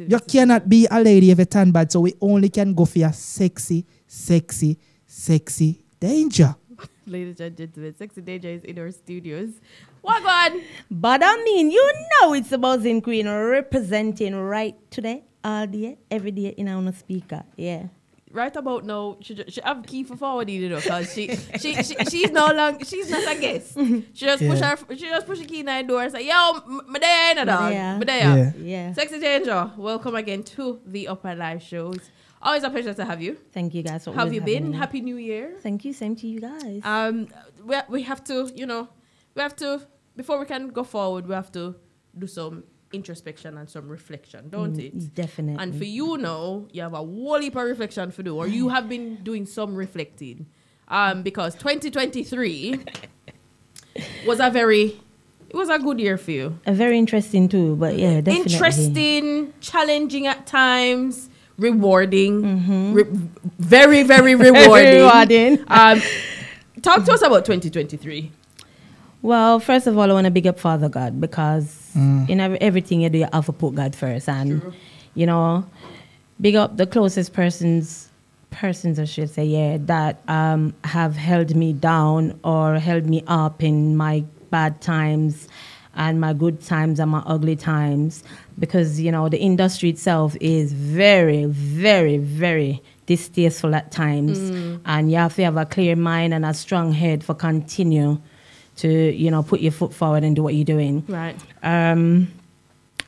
activity. You cannot be a lady if you turn bad, so we only can go for your sexy, sexy, sexy danger. Ladies and gentlemen, Sexy Danger is in our studios. What on? But I mean, you know it's a buzzing queen representing right today, all day, every day in our speaker. Yeah. Right about now, she, ju- she have key for forwarding, you know, because she, she, she, she's no longer, she's not a guest. She just push her, she just push the key in the door and say, yo, m- me there, dog. there. Yeah. Yeah. Sexy Danger, welcome again to the Up N Live Shows. Always a pleasure to have you. Thank you guys for How have you been? me. Happy New Year. Thank you. Same to you guys. Um, we, we have to, you know, we have to, before we can go forward, we have to do some introspection and some reflection, don't Mm, it? Definitely. And for you now, you have a whole heap of reflection to do, or you have been doing some reflecting. Um, because 2023 was a very, it was a good year for you. a very interesting too, but yeah, definitely. Interesting, challenging at times, rewarding, Mm-hmm. re- very, very rewarding. rewarding. Um, talk to us about 2023. Well, first of all, I want to big up Father God because in everything you do, you have to put God first, and you know, big up the closest persons, persons I should say, yeah, that um, have held me down or held me up in my bad times and my good times and my ugly times, because you know the industry itself is very, very, very distasteful at times, and you have to have a clear mind and a strong head for continue to you know put your foot forward and do what you're doing Right. um,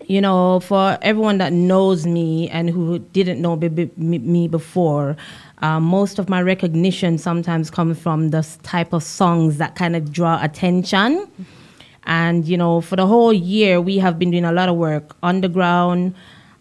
you know, for everyone that knows me and who didn't know me before, um, most of my recognition sometimes comes from the type of songs that kind of draw attention. And, you know, for the whole year, we have been doing a lot of work underground,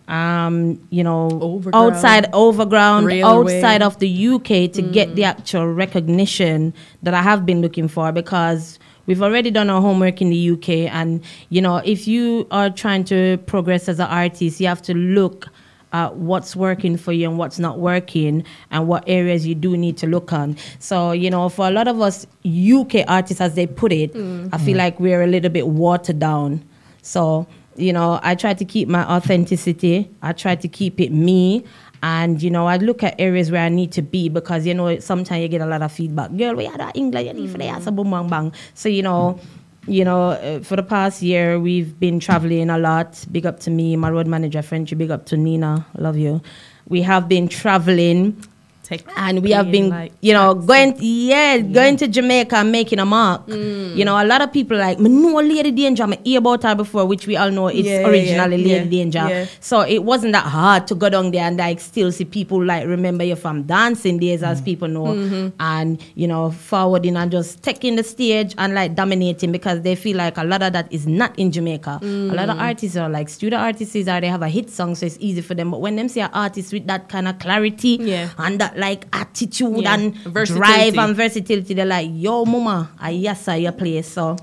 um, you know, Overground. outside, overground, Railway. outside of the UK to get the actual recognition that I have been looking for because we've already done our homework in the UK. And, you know, if you are trying to progress as an artist, you have to look at what's working for you and what's not working and what areas you do need to look on. So, you know, for a lot of us UK artists, as they put it, I feel mm. like we're a little bit watered down. So, you know, I try to keep my authenticity. I try to keep it me. And, you know, I look at areas where I need to be because, you know, sometimes you get a lot of feedback. Girl, we had that English, you need for the so boom, bang, bang. So, you know, you know, uh, for the past year, we've been traveling a lot. Big up to me, my road manager, Frenchy. Big up to Nina. Love you. We have been traveling Take and we have been, like, you know, going, yeah, going to Jamaica and making a mark. You know, a lot of people like, me know Lady Danger, I hear about her before, which we all know it's Yeah, yeah, originally yeah, Lady yeah, Danger. yeah. So it wasn't that hard to go down there and like still see people like remember you from dancing days, as people know, Mm-hmm. and you know, forwarding and just taking the stage and like dominating because they feel like a lot of that is not in Jamaica. A lot of Mm. artists are like studio artists are they have a hit song, so it's easy for them. But when them see an artist with that kind of clarity Yeah. and that like attitude Yeah. and Versatility. drive and versatility, they're like, yo, mama, I yes, I your place. So,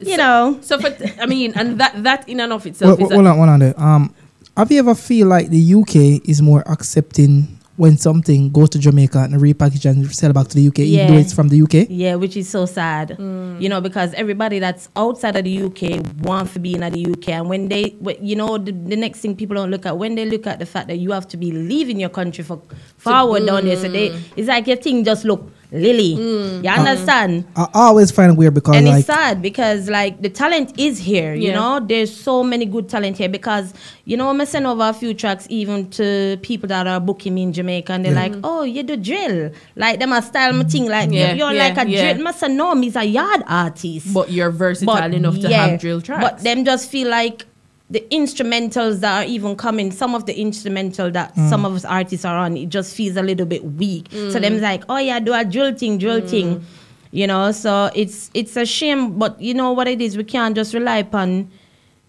you know, So for I mean, and that that in and of itself well, is a, hold on, hold on there. Um, have you ever feel like the UK is more accepting when something goes to Jamaica and repackage and sell back to the UK, even though it's from the UK? Yeah, which is so sad. Mm. You know, because everybody that's outside of the UK wants to be in the UK, and when they, you know, the, the next thing people don't look at when they look at the fact that you have to be leaving your country for forward down there, so they, mm. it's like your thing just look lily. Mm. You understand? I always find it weird because and like it's sad because like the talent is here you Yeah. know there's so many good talent here because you know i'm send over a few tracks even to people that are booking me in jamaica and they're Yeah. like oh you do drill like them a style my thing like Yeah, you're yeah, like a yeah. drill must know me's a yard artist but you're versatile enough to yeah, have drill tracks. But them just feel like the instrumentals that are even coming, some of the instrumental that Mm. some of us artists are on, it just feels a little bit weak. So them's like, oh yeah, do a drill thing, drill Mm. thing. You know, so it's it's a shame, but you know what it is, we can't just rely upon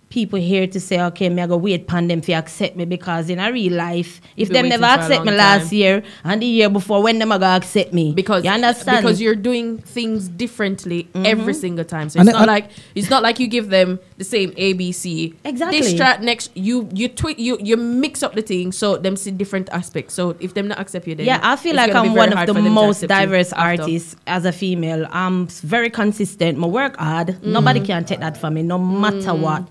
people here to say, okay, me I go wait upon them if you accept me because in a real life, if them never accept me long last time. year and the year before, when them are gonna accept me? because you understand? because you're doing things differently Mm-hmm. every single time. So And it's I- not like it's not like you give them the same ABC. Exactly. This track next you you tweet you you mix up the thing so them see different aspects. So if them not accept you, then Yeah, I feel like I'm one of the for them to most diverse artists as a female. I'm very consistent. My work hard. Nobody Mm. can take that from me, no matter what.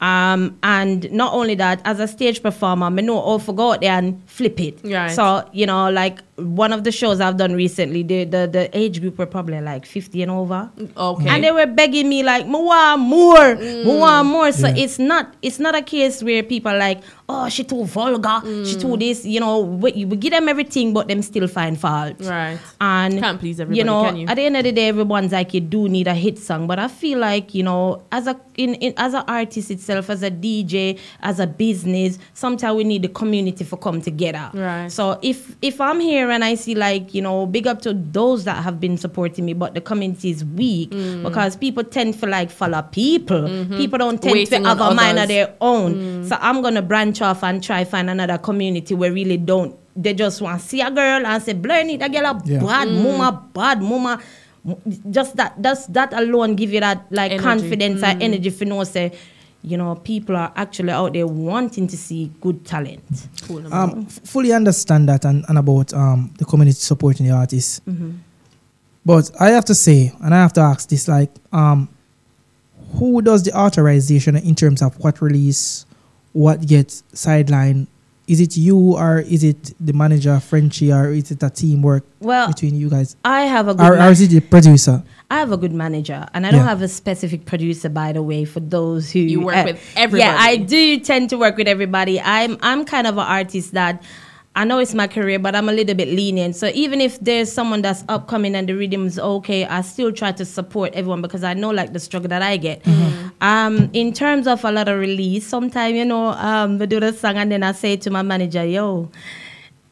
Um, and not only that, as a stage performer, I know all for go out there and flip it. Right. So, you know, like one of the shows I've done recently, the, the, the age group were probably like 50 and over. Okay. And they were begging me like, more, want more, me mm. want more." So Yeah. it's not it's not a case where people are like, "Oh, she too vulgar, she too mm. this." You know, we, we give them everything, but them still find fault. Right. And Can't please everybody, You know, can you? at the end of the day, everyone's like, you do need a hit song, but I feel like you know, as a in, in as an artist itself, as a DJ, as a business, sometimes we need the community for come together. Right. So if if I'm here and I see like you know, big up to those that have been supporting me, but the community is weak Mm. because people tend to like follow people. Mm-hmm. People don't tend Waiting to have on a mind of their own. Mm. So I'm gonna branch off and try find another community where really don't. They just want to see a girl and say, "Blur it, that girl a Yeah. bad mm. mama, bad mama." Just that, that's that alone give you that like Energy. confidence and mm. energy for know say, you know, people are actually out there wanting to see good talent. Cool. um, f- fully understand that and, and about um, the community supporting the artists. But I have to say, and I have to ask this, like, um, who does the authorization in terms of what release, what gets sidelined? Is it you or is it the manager, Frenchie, or is it a teamwork Well, between you guys? I have a good Or, or is it the producer? I have a good manager, and I don't Yeah. have a specific producer, by the way. For those who You work uh, with everybody. Yeah, I do tend to work with everybody. I'm I'm kind of an artist that I know it's my career, but I'm a little bit lenient. So even if there's someone that's upcoming and the rhythm's okay, I still try to support everyone because I know like the struggle that I get. Um, in terms of a lot of release, sometimes you know, um, we do the song and then I say to my manager, "Yo."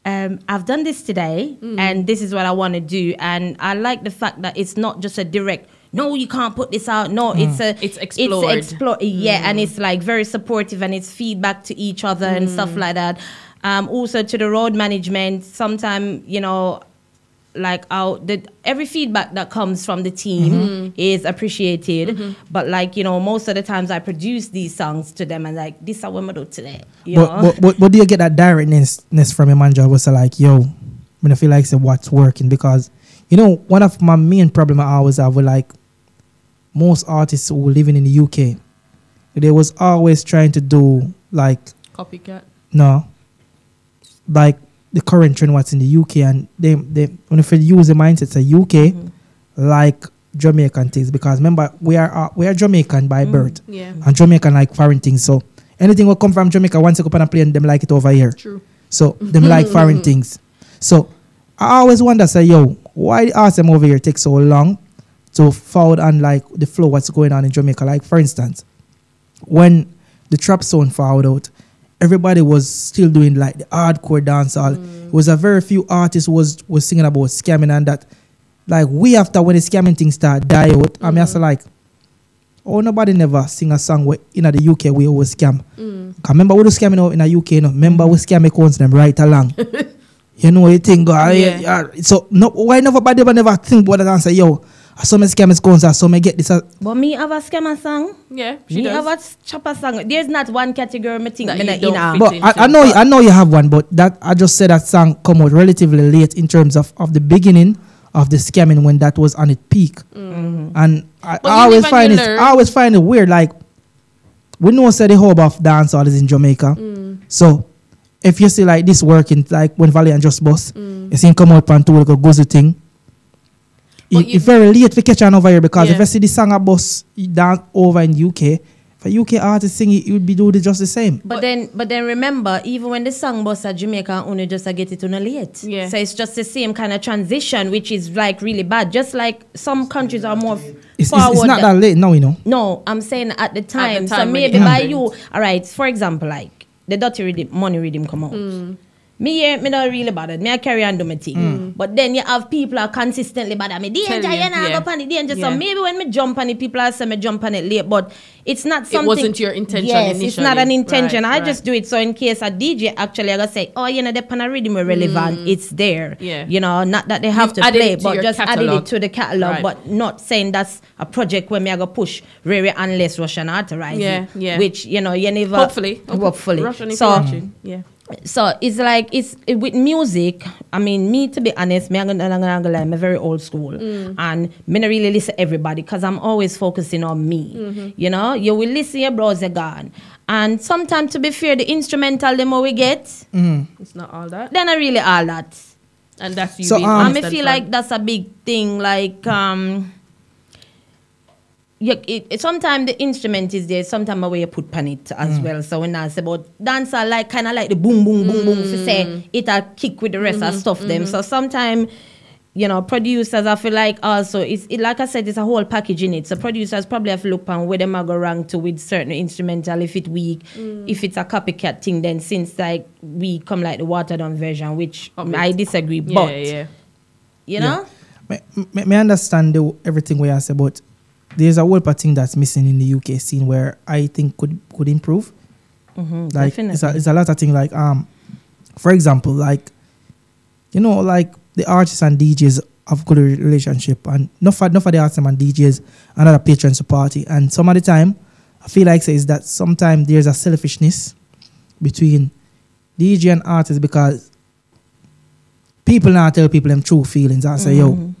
um, I've done this today, and this is what I want to do. And I like the fact that it's not just a direct. No, you can't put this out. No, it's a It's explored. It's explo- yeah, and it's like very supportive, and it's feedback to each other and stuff like that. Um, also to the road management, sometimes you know, like out the every feedback that comes from the team mm-hmm. is appreciated. Mm-hmm. But like you know, most of the times I produce these songs to them, and like this is what I'm gonna do today. You know? But, but, but, but do you get that directness ness from your manager? Was like, yo, I I feel like say what's working because you know one of my main problem I always have with like most artists who living in the UK, they was always trying to do like Copycat. no, like the current trend what's in the UK and they they when if you use the mindset say UK mm-hmm. like Jamaican things because remember we are uh, we are Jamaican by mm, birth. Yeah. and Jamaican like foreign things so anything will come from Jamaica once you go on a plane them like it over here. True. so them like mm-hmm. foreign things. So I always wonder say yo why the them over here take so long to forward on like the flow what's going on in Jamaica? Like for instance when the trap sound forward out everybody was still doing like the hardcore dancehall it was a very few artists was was singing about scamming and that like we after when the scamming thing start die out I mean I say like oh nobody never sing a song where in the UK we always scam Mm. Cause remember we do scamming out in the UK, you know? Remember we scam accounts them right along. you know you think uh, Yeah. yeah. so no why nobody ever never think about that and say, yo, I saw me scam accounts, I saw me get this uh, But me have a scammer song. Yeah. She me does. have a chopper song. There's not one category me think That me you not don't in a- but into. I, I know I know you have one, but that I just said that song come out relatively late in terms of, of the beginning of the scamming when that was on its peak. Mm-hmm. And I, I always find it. I always find it weird. Like we know say the hub of dancehall is in Jamaica. Mm. So if you see like this working, like when Valley and Just Boss, mm. you see him come out and do like a gozo thing. But It, you- it's very late to catch on over here because if I see the song a boss down over in UK, for UK artist sing it, you would be doing it just the same. But then, but then remember, even when the song bust at Jamaica, only just a get it on a late. Yeah. So it's just the same kind of transition, which is like really bad. Just like some countries are more It's, it's, forward. it's not that late now, you know. No, I'm saying at the time. so time when maybe by happened. you, all right. For example, like the dirty rhythm, money rhythm come out. Mm. Me here, me not really bothered. Me I carry on do my thing. But then you have people are consistently bother me. Danger, Tell you, you know, yeah. go on it, danger. Yeah. So maybe when me jump on it, people are saying me jump on it late. But it's not something. wasn't your intention Yes, it's not an intention. Right, I just do it so in case a DJ actually I gotta say, oh, you know, the pan rhythm is relevant. It's there. Mm. Yeah. You know, not that they have You've to added play, it to but your just added it to the catalog. Right. But not saying that's a project where me I go push Rary unless Russian authorize Yeah, it. yeah. Which you know you never Hopefully. hopefully. Russian if so you're watching. Yeah. So it's like it's it- with music. I mean, me to be honest, me I'm gonna, I'm gonna lie, I'm a very old school, Mm. and me not really listen to everybody because I'm always focusing on me. Mm-hmm. You know, you will listen your browser gone, and sometimes to be fair, the instrumental the more we get, It's not all that. then I really all that. And that's you So, being um, I me feel like that's a big thing. Like um, yeah, it, it, sometimes the instrument is there. Sometimes way you put pan it as mm. well. So when I say about dance, I like kind of like the boom, boom, boom, boom. To say mm. it a kick with the rest of mm-hmm, stuff them. Mm-hmm. So sometimes. You know, producers, I feel like also it's it, like I said, it's a whole package in it. So producers probably have to look on where them are go wrong to with certain instrumental. If it weak, mm. if it's a copycat thing, then since like we come like the watered down version, which Of it. I disagree, yeah, but yeah. you know, Me, me, me understand the, everything we say, but there's a whole part thing that's missing in the UK scene where I think could could improve. Mhm, Like definitely. it's a, it's a lot of things like um, for example, like you know, like the artists and DJs have good re- relationship, and not for not for the artists and DJs, another patrons to party, and some of the time, I feel like says that sometimes there's a selfishness between DJ and artists because people now tell people them true feelings and say, yo,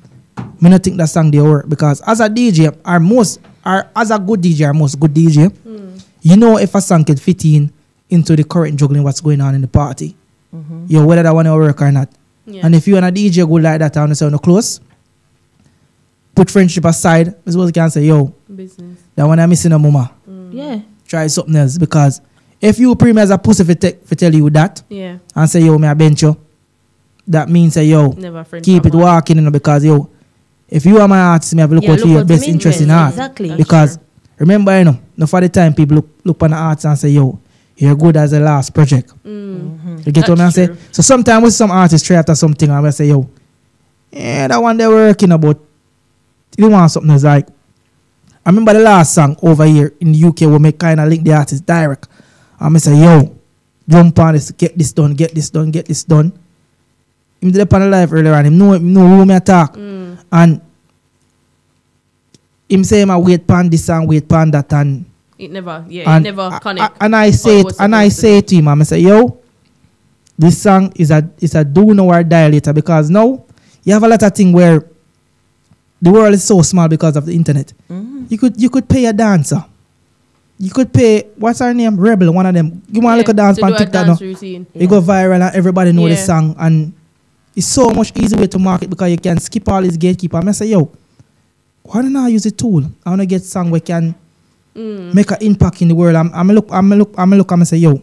me not think that song they work because as a DJ, our most, our as a good DJ, our most good DJ, mm. you know if a song could fit in into the current juggling what's going on in the party. Mm-hmm. Yo, whether that one will work or not. Yeah. And if you and a DJ go like that and sound close, put friendship aside, as well as can say, yo, Business. that one I'm missing a mama. Mm. yeah. Try something else because if you pre me as a pussy for, te- for tell you that Yeah. and say, yo, me a bench you, that means say, yo, Never friend. keep it walking, you know, because yo, if you are my artist, me have to look Yeah, out for your best interest in yeah, art. exactly. That's Because true. remember, you know, no for the time people look look on the arts and say, yo, you're good as a last project. Mm-hmm. You get what I'm That's saying? So sometimes with some artists try after something and I say, yo, yeah, that one they're working about. You want something that's like I remember the last song over here in the UK where me kind of link the artist direct. And I say, yo, jump on this, get this done, get this done, get this done. Him did up on the live earlier and him know, him know who me attack. And him say him a wait pan this and wait pan that and It never, yeah, it never I- connect. And I say it it, and I say to him, I say, yo, this song is a is a do now or die later because now you have a lot of thing where the world is so small because of the internet. Mm-hmm. You could you could pay a dancer. You could pay what's her name? Rebel, one of them. You want to look at dance on a TikTok now. dance routine. You go viral and everybody know the song and it's so much easier way to market because you can skip all these gatekeeper. I say, yo, why don't I use a tool? I wanna get song where can Mm. make an impact in the world. I'm, I'm look, I'm look, I'm look, I'm say, yo.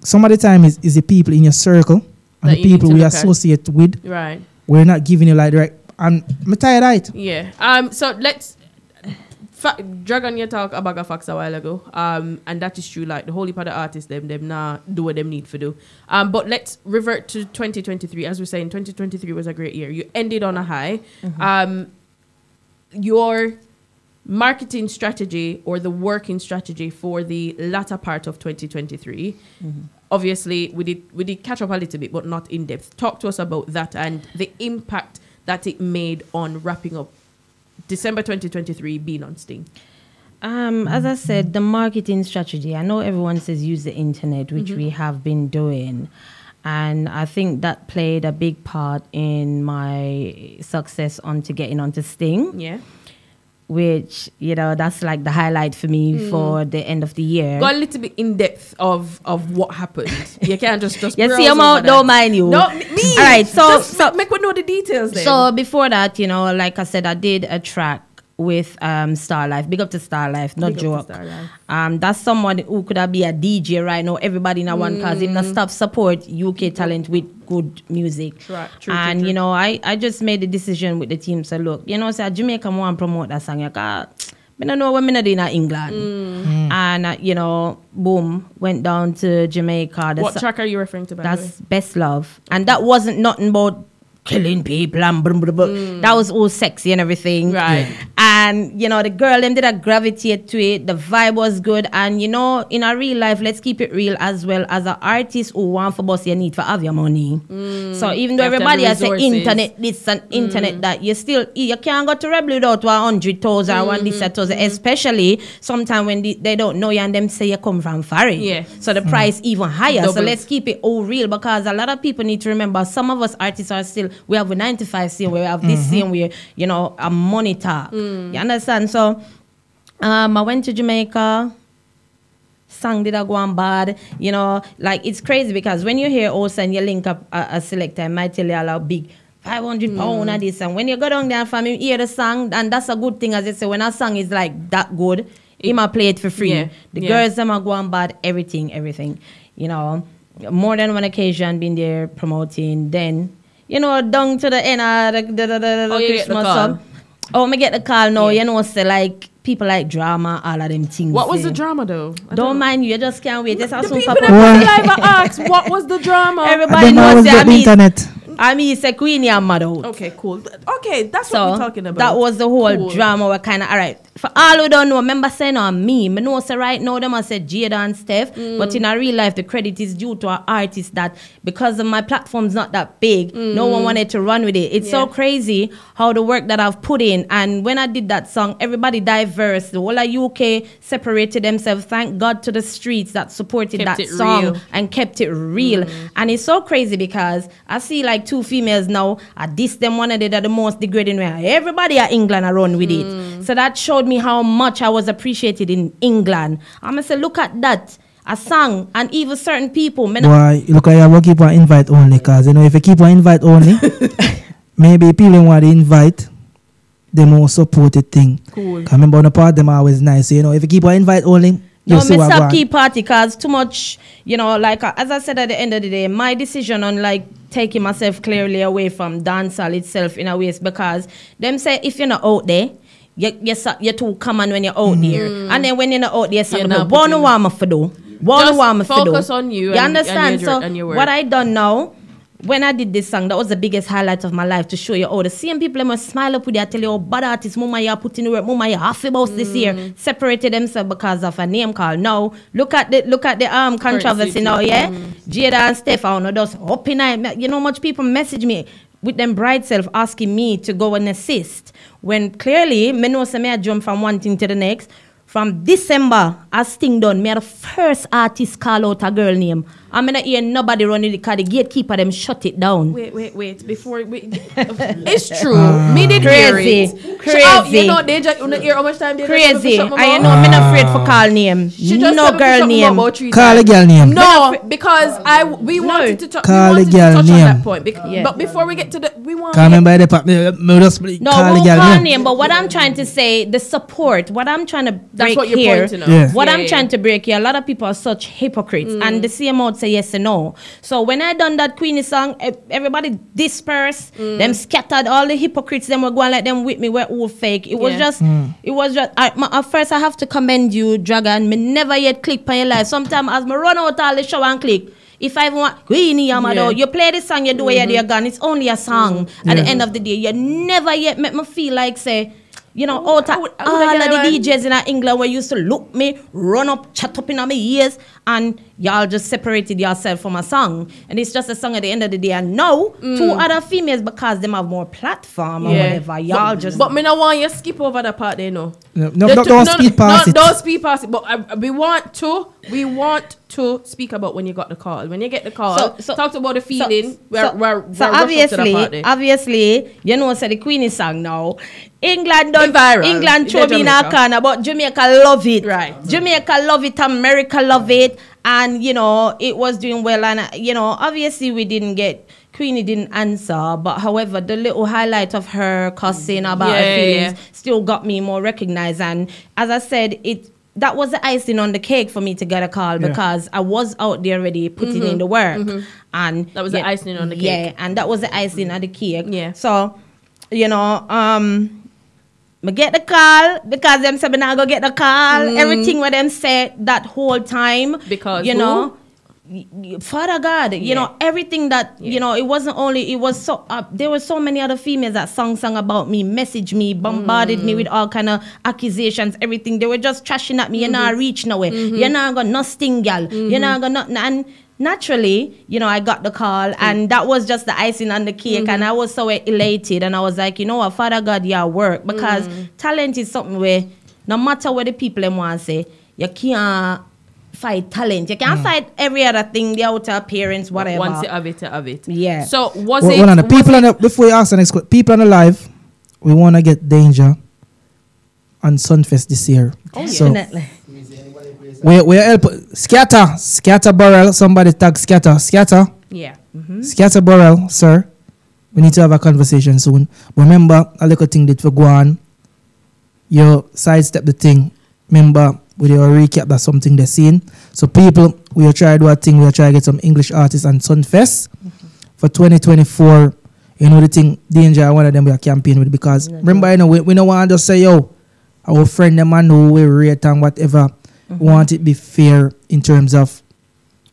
Some of the time is, is the people in your circle and That the people we look at. associate with. Right. We're not giving you like direct. And I'm tired of it. Yeah. Um. So let's fa- drag on your talk about a facts a while ago. Um. And that is true. Like the holy part of artists, them them nah do what them need to do. Um. But let's revert to 2023. As we're saying, 2023 was a great year. You ended on a high. Um. Your marketing strategy or the working strategy for the latter part of 2023 obviously we did we did catch up a little bit but not in depth talk to us about that and the impact that it made on wrapping up december 2023 being on sting Um, as I said, the marketing strategy. I know everyone says use the internet, which we have been doing, and I think that played a big part in my success onto getting onto Sting. yeah Which you know that's like the highlight for me mm. for the end of the year. go a little bit in depth of of what happened you can't just just browse see, I'm out, don't mind you. no me All right, so- just so- make we know the details then. So before that, you know, like I said, I did a track with um Star Life. Big up to Star Life, not Big joke. to Star Life. Um, that's someone who could have be a DJ right now. Everybody in a one cause him not stop support UK talent with good music. True, true, and true, you know, I I just made the decision with the team. So look, you know, say Jamaica more and promote that song. Like, ah, me don't know what me not doing in England. Mm. And uh, you know, boom, went down to Jamaica. The what track are you referring to by the way? that's best love, and that wasn't nothing about killing people and blah, blah, blah. that was all sexy and everything. Right. And and you know the girl them did a gravitate to it. The vibe was good, and you know in a real life, let's keep it real as well as an artist who want for boss, you need for have your money. Mm. So even though You have to have everybody has said resources. internet this and mm. internet that, you still you can't go to Rebel without one hundred thousand or one this or thousand, especially sometimes when they, they don't know you and them say you come from foreign. Yeah. So the price mm. even higher. So let's keep it all real because a lot of people need to remember some of us artists are still we have a nine to five scene, we have this mm-hmm. scene where you know a monitor. You understand? So um I went to Jamaica. Song did I go on bad, you know, like it's crazy because when you hear also and you link up a, a selector, it might tell you lot big 500 pound and this, and when you go down there from him hear the song, and that's a good thing as I say, when a song is like that good, he might play it for free. Yeah, The yeah. girls them are going bad, everything, everything, you know. More than one occasion been there promoting, then you know down to the end of the, the, the, the, Oh, you the Christmas song. Oh, me get the call now. Yeah. You know, say like people like drama, all of them things. What was eh. the drama though? I Don't mind you, you just can't wait. Just The have some people papa. that put the live ask what was the drama. Everybody knows was that I mean, internet. I mean, it's a queen and mad out. Okay, cool. Okay, that's So what we're talking about. that was the whole Cool. drama. We're kind of all right. For all who don't know, remember saying on me, me know say right now them I said Jada and Steph, Mm. but in a real life the credit is due to our artists that because of my platform's not that big, no one wanted to run with it. It's so Mm. Crazy how the work that I've put in, and when I did that song, everybody diverse. The whole of UK separated themselves. Thank God to the streets that supported Kept that song real. Mm. and kept it real. And it's so crazy because I see like two females now. I diss them one of the, the most degrading way. Everybody at England are run with Mm. it. So that showed me how much I was appreciated in England. I'm gonna say, look at that. A song and even certain people. Boy, look you have to keep on invite only, cause you know if you keep on invite only, maybe people want to invite the more supported thing. Cool. 'Cause remember on the part them always nice. So, you know if you keep on invite only, you No, see me what stop go key party cause too much, you know, like uh, as I said at the end of the day, my decision on like taking myself clearly away from dancehall itself in a way is because them say if you're not out there, you, you you're too common when you're out there. And then when you're not out there, something not what putting- want me for do. What Just want for do. focus on you You and- and understand? your- so and your work. what I done now, when I did this song, that was the biggest highlight of my life to show you all the same people them must smile up with you, tell you, oh, bad artist, mama, you put in the work, mama, you happy about this year. Mm. Separated themselves because of a name call. Now, look at the look at the um controversy now, yeah? Mm. Jada and Stefan, just up in I- You know, much people message me with them bride self asking me to go and assist. When clearly, me know say me jump from one thing to the next. From December, as thing done, me are the first artist call out a girl name. I'm gonna hear nobody running the car. The gatekeeper them shut it down. Wait, wait, wait. Before we, it's true. me did Crazy. hear it. Crazy. Out, you know, they just you know, hear how much time they Crazy. I mouth? know I'm not afraid for call name. She just no said me to girl shut my name. about three Call a girl name. No, because I we wanted to, talk. we Call wanted a to girl touch on name. that point. Bec- Yeah. But before we get to the, we want. Can't remember the part. Me, me just No, call a we'll girl call name. name, but what I'm trying to say, the support, what I'm trying to That's break what you're here, pointing out. Yeah. what Yeah, I'm yeah. trying to break here, a lot of people are such hypocrites, Mm. and the same out say yes and no. So when I done that Queenie song, everybody dispersed, Mm. them scattered, all the hypocrites, them were going like them with me, were all fake. It was Yeah. just, it was just. I, my, at first, I have to commend you, Dragon. Me never yet click on your life. Sometimes as me run out all the show and click. If I even want Queenie Yamado, Yeah. you play this song, you do it, you're gone. It's only a song. At the end of the day, you never yet make me feel like say, you know, out I would- I would all of the. DJs in England where used to look me, run up, chat up in my ears, and y'all just separated yourself from a song. And it's just a song at the end of the day. And now, two other females, because them have more platform or whatever, y'all but, just. But me not want you skip over the part there, no. No, no, The no, two- don't speed past no, it. Don't speed past it. But uh, we want to, we want to speak about when you got the call. When you get the call, So- so- talk about the feeling. So, we're, we're, we're rush up to the obviously, part obviously, you know, say the Queenie song now. England done It viral. England It throw me in a corner, but Jamaica love it. Right. Jamaica love it, America love it, and you know it was doing well. And uh, you know, obviously we didn't get. Queenie didn't answer, but however, the little highlight of her cussing about her feelings yeah. still got me more recognized. And as I said, it that was the icing on the cake for me to get a call Yeah. because I was out there already putting in the work, and Mm-hmm. That was the icing on the cake. Yeah, and that was the icing on the cake. Yeah. So, you know, um, me get the call because them me not go get the call. Everything what them said that whole time Mm. Because you who? know. Father God, you Yeah. know everything that Yeah. you know. It wasn't only it was so. Uh, there were so many other females that sung sung about me, messaged me, bombarded Mm. me with all kind of accusations, everything. They were just trashing at me. You're Mm-hmm. not reach nowhere. You're not got no sting, gal. You're not got nothing. And naturally, you know, I got the call, hmm. and that was just the icing on the cake. And mm-hmm. I was so elated, and I was like, you know what, Father God, yeah, work because mm-hmm. talent is something where no matter what the people them want to say, you can't fight talent. You can't mm. fight every other thing, the outer appearance, whatever. Once you have it, you have it. Yeah. So was Well, it? hold on, the people on the, before you ask the next question, people on the live, we want to get danger on Sumfest this year. Oh, So Definitely. We we help scatter scatter barrel. Somebody tag scatter scatter Yeah. Mm-hmm. scatter barrel, sir. We need to have a conversation soon. But remember, a little thing that we go on. You sidestep the thing. Remember, with your recap, that something they're seeing. So people, we are trying to do a thing. We are trying to get some English artists on Sumfest mm-hmm. for 2024. You know the thing, danger. One of them we are campaign with because mm-hmm. remember, you know we, we don't want to just say yo, our friend them man who we rate and whatever. We want it be fair in terms of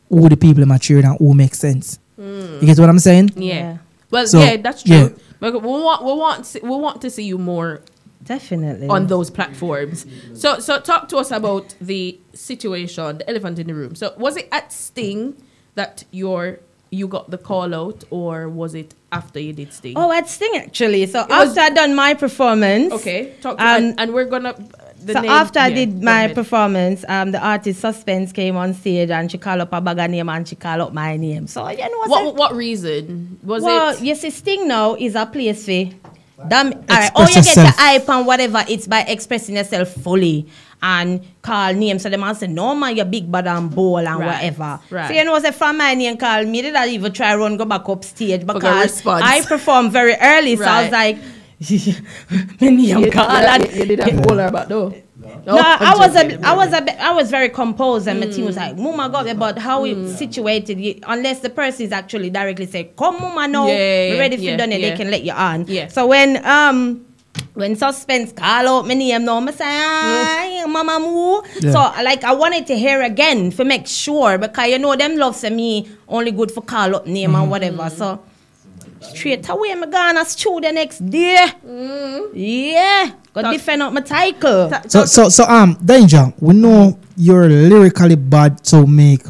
who the people are cheering and who makes sense. You get what I'm saying? Yeah. Yeah. Well, So, yeah, that's true. yeah. We want we want to- we want to see you more Definitely. on those platforms. So so talk to us about the situation, the elephant in the room. So was it at Sting that your you got the call out, or was it after you did Sting? Oh, at Sting actually. So was- after I done my performance, okay. Talk to Um, and, and we're gonna. The so name- after I did my ahead. performance, um, the artist Suspense came on stage and she called up a bag of name and she called up my name. So you know what's what what reason was well, it? you see, Sting now is a place for damn. Alright, oh, you Express get yourself. the hype and whatever. It's by expressing yourself fully and call names. So the man say, "No man, you big bad and bowl and Right, whatever." right. So you know, say from my name call me, did I even try run go back up stage a because response. I performed very early. So I was like, my name call and did have call her about though. no, oh, I was a, I was a, bit- I was very composed, and my team was mm. like, "Oh my god!" About how it's mm. situated, you, unless the person is actually directly say, "Come, mama, no, Yeah, yeah, we're ready for yeah, done it." yeah. They can let you on. Yeah. So when um. When suspense call out my name now, I say, "Aye, Mama Moo. Yeah. So, like, I wanted to hear again to make sure because you know them love say me only good for call up name and mm-hmm. whatever. So, straight away, I'm gonna stew the next day. Yeah, got Talk- defend up my title. Ta- So so so um danger. We know you're lyrically bad to make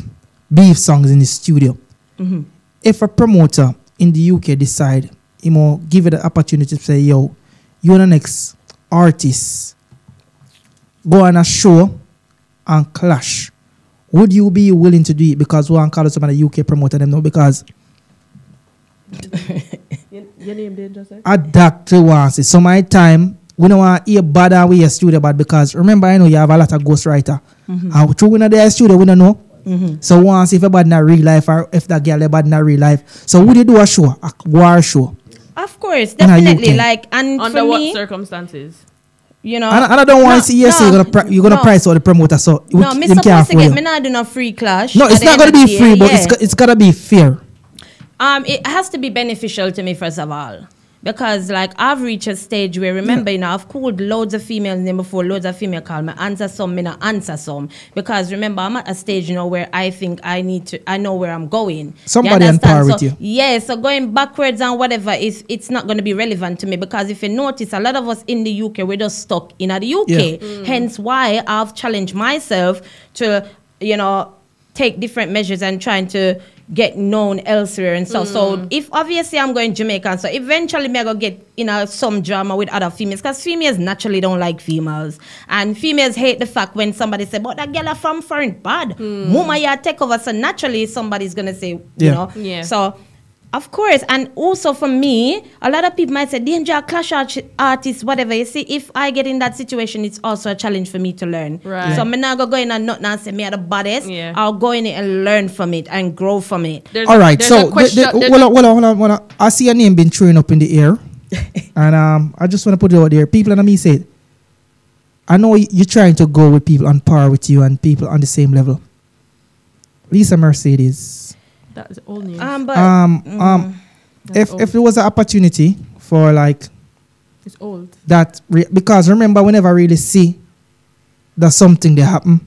beef songs in the studio. Mm-hmm. If a promoter in the UK decide, you know, give it the opportunity to say, yo, you're the next artist, go on a show and clash. Would you be willing to do it? Because we want to call some of the UK promoter them now because your, your name danger sir? a doctor wants it. So my time, we don't want to hear bad and we hear studio bad because remember I know you have a lot of ghostwriter. Mm-hmm. And true we know their studio, we don't know. So once if a bad not real life or if that girl a bad not real life. So would you do a show, a war show? Of course, And are you definitely. okay? Like, and Under for what me, circumstances? you know, and, and I don't want no, to see yes, no, you're gonna pri- you're gonna no. price out the promoter so we, No, me can't supposed to afford get you. me not do no free clash. No, it's not gonna of the be year, free, but yeah. it's go- it's gotta be fair. Um, it has to be beneficial to me first of all, because like I've reached a stage where remember, you know, I've called loads of females name before, loads of female call me answer some, me not answer some, because remember I'm at a stage, you know, where I think I need to, I know where I'm going. Somebody on par understand? with So, you. Yeah, so going backwards and whatever is it's not going to be relevant to me because if you notice, a lot of us in the UK we're just stuck in the UK. Yeah. Hence why I've challenged myself to, you know, take different measures and trying to get known elsewhere and stuff. So mm. if obviously I'm going Jamaican, so eventually me I go get you know some drama with other females because females naturally don't like females and females hate the fact when somebody say but that girl are from foreign bad. Hmm. Mama ya take over. So naturally somebody's gonna say you Yeah. know. Yeah. So of course, and also for me, a lot of people might say, danger, clash art- artist, whatever. You see, if I get in that situation, it's also a challenge for me to learn. Right. So I'm not going to go in and not and say me are the baddest. Yeah. I'll go in it and learn from it and grow from it. There's All a- so a the- the- there's hold a- on, hold on, hold on. I see your name been thrown up in the air, and um, I just want to put it out there. People and me say, I know you're trying to go with people on par with you and people on the same level. Lisa Mercedez, That is all news. Um, but um, um, if old. if there was an opportunity for like it's old. that, re- because remember, we never really see that something that happen.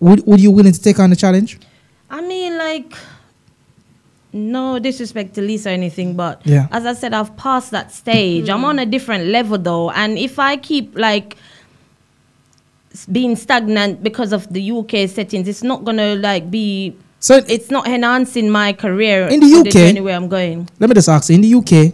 Would would you willing to take on the challenge? I mean, like no disrespect to Lisa or anything, but Yeah. as I said, I've passed that stage. I'm on a different level though, and if I keep like being stagnant because of the UK settings, it's not gonna like be. So It's not enhancing my career In the UK? journey where I'm going. let me just ask you, in the UK,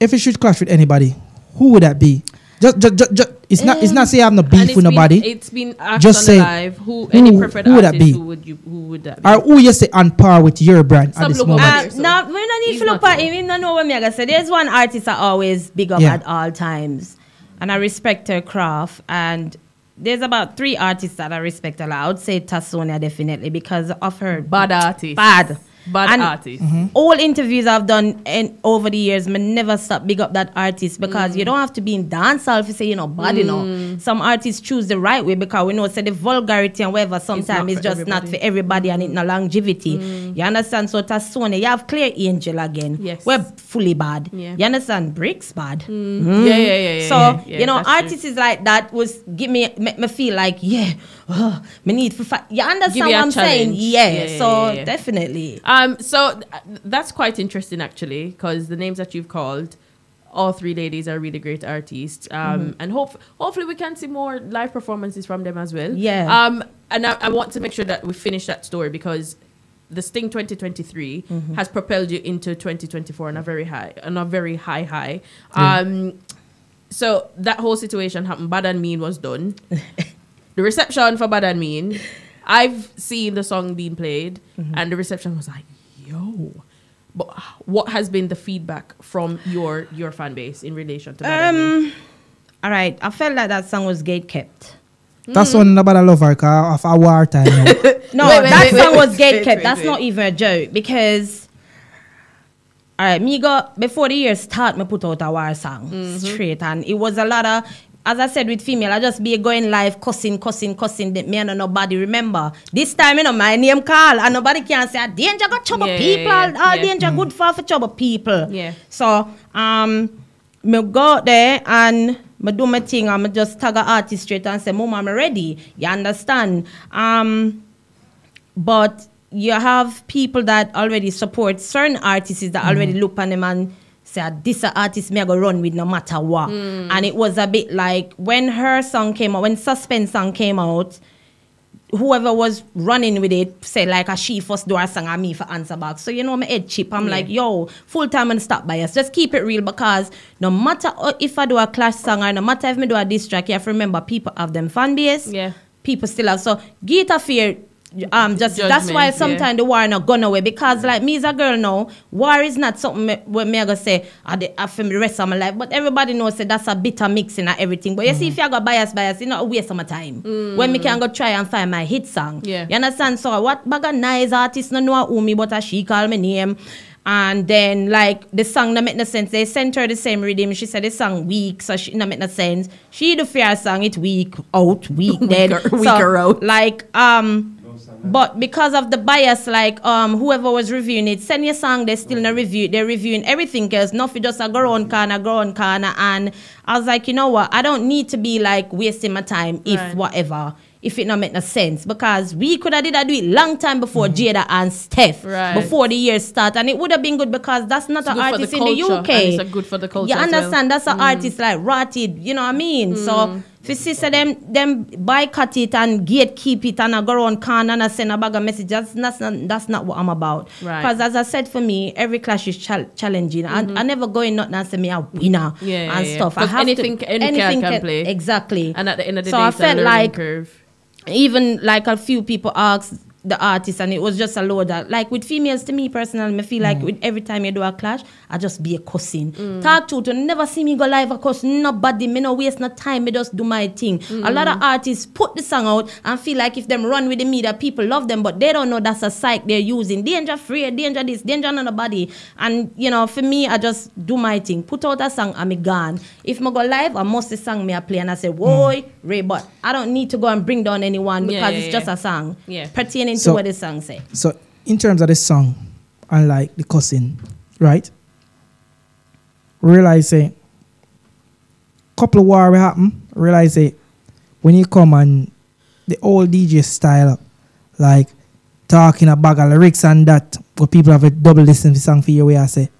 if it should clash with anybody, who would that be? Just, just, just, just it's not, it's not say I'm no And beef with been- nobody. It's been asked Just on say, live. Who, any preferred who would that artist? be? Who would you? Who would that be? Or who you say on par with your brand Some at this moment? over Uh, so no, we don't need he's to look not at him. You don't know what me I gonna say. There's one artist I always big up Yeah. at all times, and I respect her craft. And there's about three artists that I respect a lot. I would say Tassonia definitely because of her Bad artist. bad. Bad And artist. All interviews I've done and over the years, me never stop big up that artist because Mm. you don't have to be in dancehall if you say you know bad, you know. Some artists choose the right way because we know say the vulgarity and whatever sometimes it's for just not everybody. Mm. for everybody and it no longevity. You understand? So Tassonia, you have Clear Angel again. Yes. We're fully bad. Yeah. You understand? Bricks bad. Yeah, yeah, yeah, yeah. So yeah, yeah, you know, that's true. artists is like that was give me make me feel like yeah, uh, me need to fight. You understand what I'm saying? challenge. Yeah. Yeah, so definitely. Um, so th- that's quite interesting actually, because the names that you've called, all three ladies are really great artists. Um, Mm-hmm. and hope hopefully we can see more live performances from them as well. Yeah. Um, and I, I want to make sure that we finish that story because the Sting 2023 Mm-hmm. has propelled you into 2024 on a very high, on a very high high. Um, so that whole situation happened. Bad and Mean was done. the reception for Bad and Mean, I've seen the song being played, Mm-hmm. and the reception was like, "Yo." But what has been the feedback from your your fan base in relation to Mean? Um. All right. I felt like that song was gate kept. That's one nobody love her cause of our war time. No, Wait, wait, that wait, song wait, was gate wait, kept. wait, That's wait. not even a joke because. All right, me go before the year start, me put out a war song Mm-hmm. straight, and it was a lot of. As I said with female, I just be going live, cussing, cussing, cussing. That me and nobody remember. This time, you know, my name call, and nobody can say, danger got trouble Yeah, yeah, people. yeah, All yeah. danger good for for trouble people. Yeah. So, um, me go there and me do my thing and me just tag a artist straight and say, Mom, I'm ready. You understand? Um, but you have people that already support certain artists that already look on them and say, "Ah, this artist me I go run with no matter what. And it was a bit like when her song came out, when Suspense song came out, whoever was running with it said like a she first do her song and me for answer back. So you know my head chip. I'm Yeah. like, yo, full time and stop bias. Just keep it real because no matter uh, if I do a clash song or no matter if me do a diss track, you have to remember people have them fan base. Yeah. People still have so get a fear. Um, just that's Judgment, why yeah. sometimes the war not gone away because like me as a girl now, war is not something me, where me I go say I the I for the rest of my life. But everybody knows that that's a bitter mixing and everything. But you see if you go bias bias, you know a waste of my time. When me can go try and find my hit song. Yeah. You understand? So what bag of nice artist no know who me but a she call me name. And then like the song no make no sense. They sent her the same rhythm. She said the song weak, so she no make no sense. She the fair song it weak out, weak then. Weaker- So, weaker out. Like um but because of the bias, like um whoever was reviewing it, send your song, they're still not review. They're reviewing everything else, not for just a go on corner, go on corner. And I was like, you know what? I don't need to be like wasting my time if Right. whatever. If it not make no sense. Because we could have did that do it long time before mm-hmm. Jada and Steph. Right. Before the year start. And it would have been good because that's not an artist the in the UK. it's a good for the culture You as well. understand? That's an mm. artist like rotted, you know what I mean? So mm. See say them them boycott it and gatekeep it and I go around can and I send a bag of messages, that's, that's not that's not what I'm about. Right. Because as I said for me, every clash is chal- challenging. And mm-hmm. I never go in nothing and say me a winner Yeah, yeah, and yeah. stuff. I 'Cause have anything- to, any cat can play. Exactly. And at the end of the so day, I felt like curve. even like a few people asked the artist and it was just a load that like with females to me personally I feel like mm. with every time you do a clash I just be a cussing. Mm. Talk to to never see me go live a cuss nobody me no waste no time me just do my thing. A mm. lot of artists put the song out and feel like if them run with the media people love them but they don't know that's a psych they're using. Danger free danger this danger nobody. And you know for me I just do my thing. Put out a song and me gone. If me go live I must the song me I play and I say whoa Ray but I don't need to go and bring down anyone Yeah, because yeah, it's just yeah. a song. Yeah. pertaining So- to what the song say. So in terms of the song and like the cussing, right? Realize say couple of war happen. Realize say when you come and the old DJ style, like talking a bag of lyrics and that, but people have a double listen to song for you, where I say,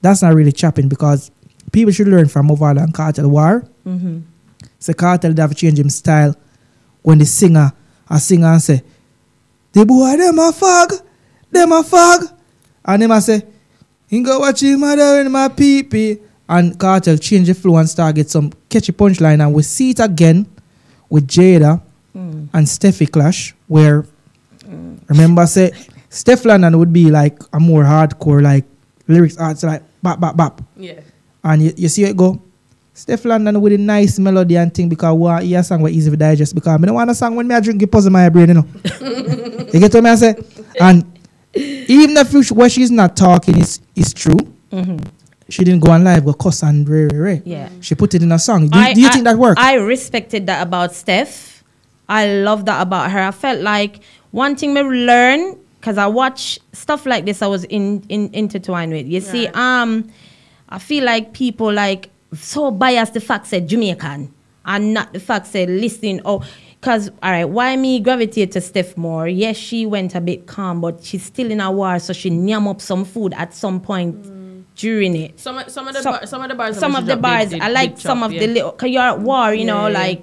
that's not really chopping because people should learn from Mavado and Kartel War. Mm-hmm. So Kartel they have to change him style when the singer a singer and say, the boy them a fag, them a fag. And him a say, he go watch him mother in my pee pee. And Kartel change the flow and start get some catchy punchline and we see it again with Jada Mm. and Steffi clash where remember say Stefflon Don would be like a more hardcore like lyrics arts like bap bap bap Yeah. and you, you see it go Stefflon Don with a nice melody and thing because he a song was easy to digest because I don't want a song when me I drink it puzzle my brain you know you get what me I say and even if you, what she's not talking is is true Mm-hmm. she didn't go on live go cuss and re, re, re. Yeah. she put it in a song do, I- do you I- think that worked I respected that about Steph. I love that about her. I felt like one thing me learn because I watch stuff like this. I was in, in intertwined with. You see, um, I feel like people like so biased the fact said Jamaican and not the fact said listening. Oh, because all right, why me gravitate to Steph more? Yes, she went a bit calm, but she's still in a war, so she nyam up some food at some point during it Some of- some of the some, bar, some of the bars. some of the bars I like some of the little cause you're at war you Yeah, know yeah. like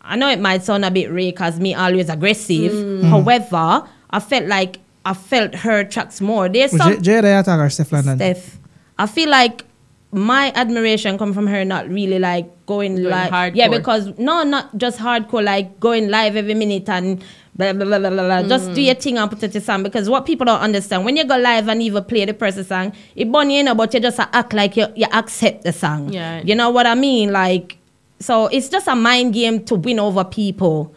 I know it might sound a bit rare cause me always aggressive Mm. however I felt like I felt her tracks more there's Well, some J- Jada attack her Stefflon Don Steph I feel like my admiration come from her not really like going, Going live yeah because no not just hardcore like going live every minute and blah blah blah blah, blah, blah. just Mm. do your thing and put it to song because what people don't understand when you go live and even play the person's song it burn you, you know but you just act like you, you accept the song Yeah. you know what I mean like so it's just a mind game to win over people